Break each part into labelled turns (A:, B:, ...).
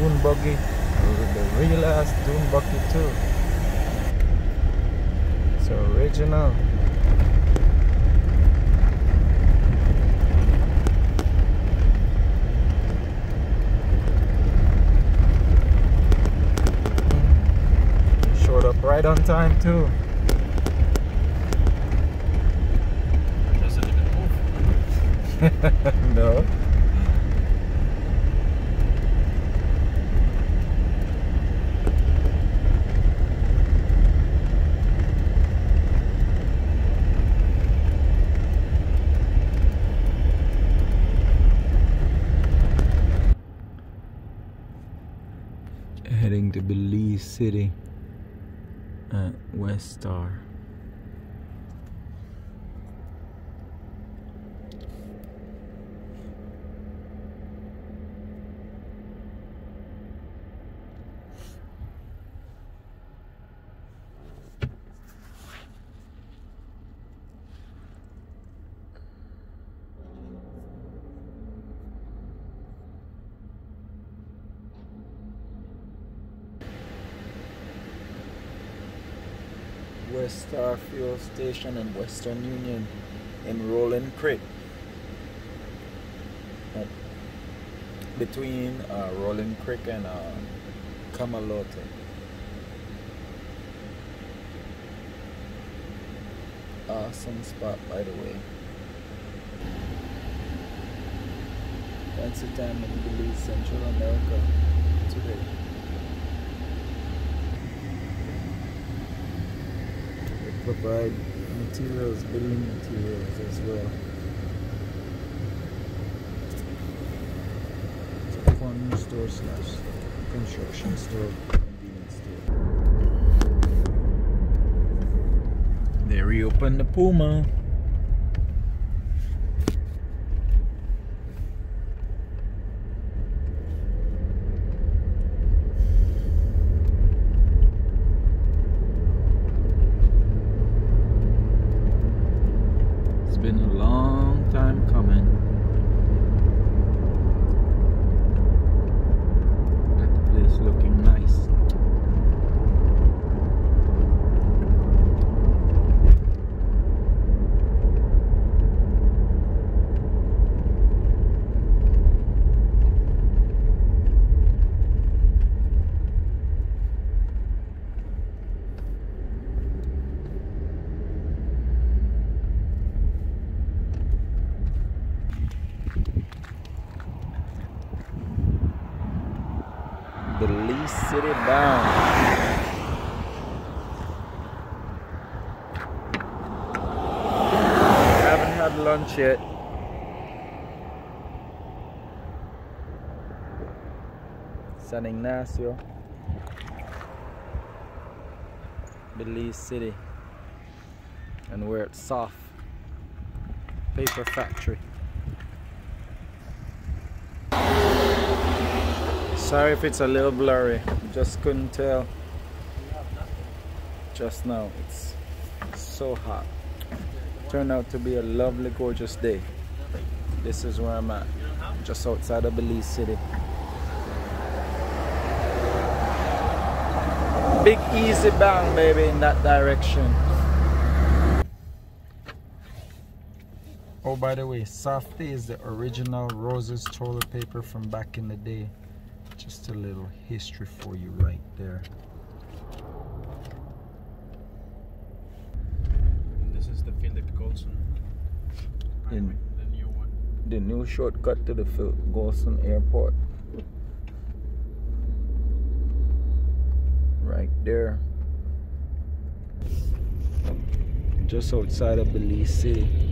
A: dune buggy, the real ass dune buggy too. It's original. Showed up right on time too.
B: Doesn't even move.
A: no. Heading to Belize City at West Star. West Star Fuel Station and Western Union in Roaring Creek. Between uh, Roaring Creek and uh, Camalote. Awesome spot, by the way. Fancy time in Belize, Central America today. They provide materials, building materials as well. It's a corner store slash construction store. They reopened the Puma. It's been a long time coming. Got the place looking nice. Belize City bound. Haven't had lunch yet. San Ignacio, Belize City, and we're at Soft Paper Factory. Sorry if it's a little blurry, just couldn't tell just now. It's so hot. Turned out to be a lovely, gorgeous day. This is where I'm at, just outside of Belize City. Big easy bang, baby, in that direction. Oh, by the way, Softy is the original Roses toilet paper from back in the day. Just a little history for you right there.
B: This is the Philip Goldson.
A: In
B: The new one.
A: the new shortcut to the Phil Goldson Airport. Right there. Just outside of Belize City.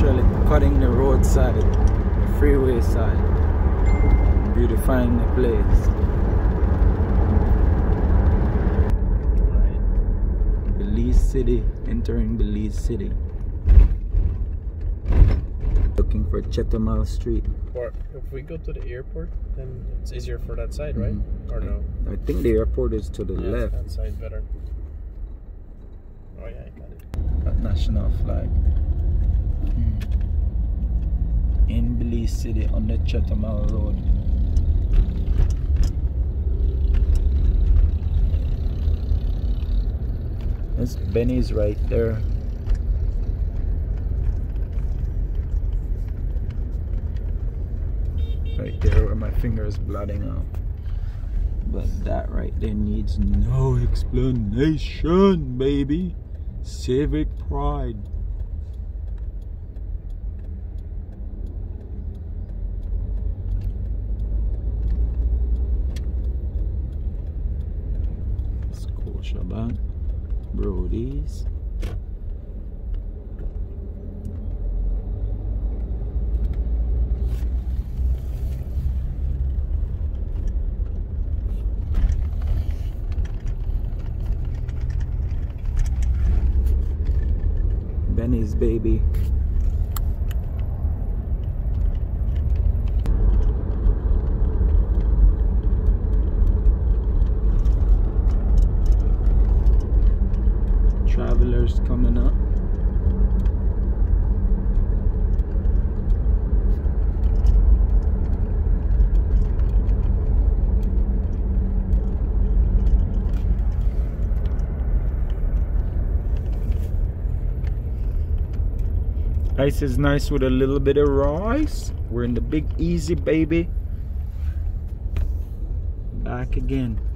A: They're cutting the roadside, the freeway side. beautifying the place. Belize City, entering Belize City. Looking for Chetumal Street.
B: Or if we go to the airport, then it's easier for that side, right?
A: Mhm.
B: Or no?
A: I think the airport is to the
B: Yeah,
A: left.
B: That side better. Oh yeah, I got it.
A: That national flag. Hmm. In Belize City on the Chetumal Road. This Benny's right there. Right there where my finger is blotting out. But that right there needs no explanation, baby. Civic pride. Scotiabank. Brodie's. Benny's baby. Travelers coming up. Ice is nice with a little bit of rice. We're in the big easy baby. Back again.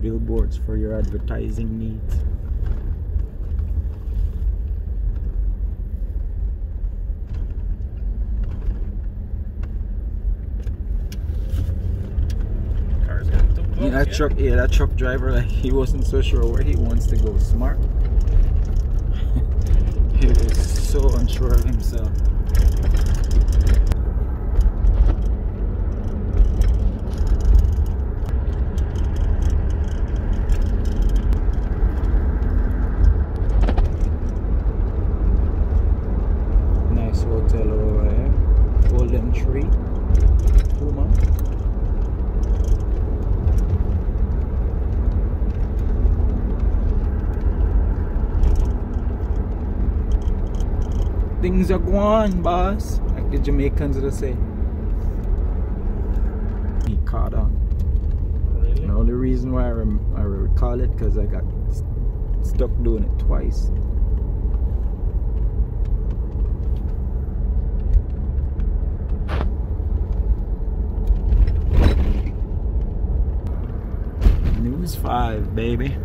A: Billboards for your advertising needs.
B: Car's getting too close.
A: Yeah, that truck. Yeah, that truck driver. Like he wasn't so sure where he wants to go. Smart. he was so unsure of himself. Nice hotel over there. Golden Tree. Puma. Things are going, boss. Like the Jamaicans would say. He caught on.
B: Really?
A: The only reason why I, rem- I recall it because I got st- stuck doing it twice. News 5, baby.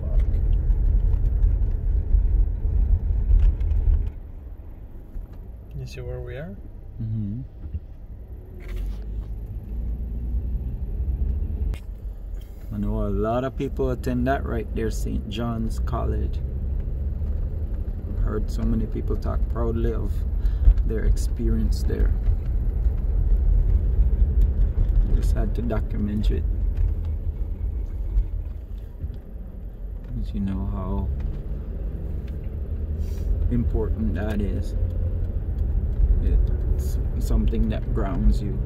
B: Fuck. You see where we are?
A: Mm-hmm. I know a lot of people attend that right there, St. John's College. I've heard so many people talk proudly of their experience there. I Just had to document it. As you know how important that is. It's something that grounds you.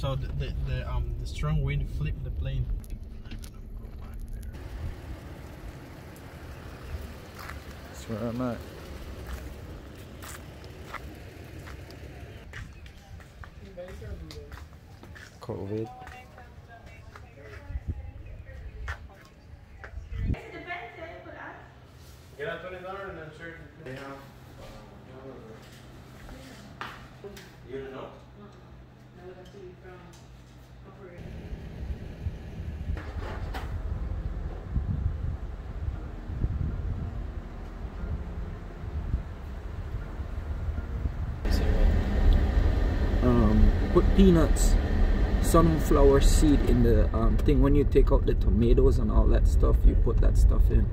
B: So the, the, the um the strong wind flipped the plane.
A: That's where I'm at. COVID.
B: Get out twenty dollars and then search. They have.
A: Um, put peanuts sunflower seed in the um, thing. When you take out the tomatoes and all that stuff you put that stuff in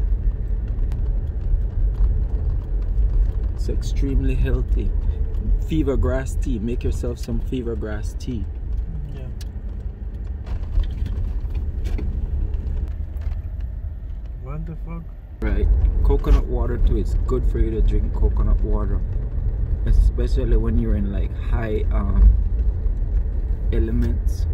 A: extremely healthy. Fever grass tea. Make yourself some fever grass tea.
B: Yeah. What the fuck?
A: right. Coconut water too. It's good for you to drink coconut water. Especially when you're in like high um elements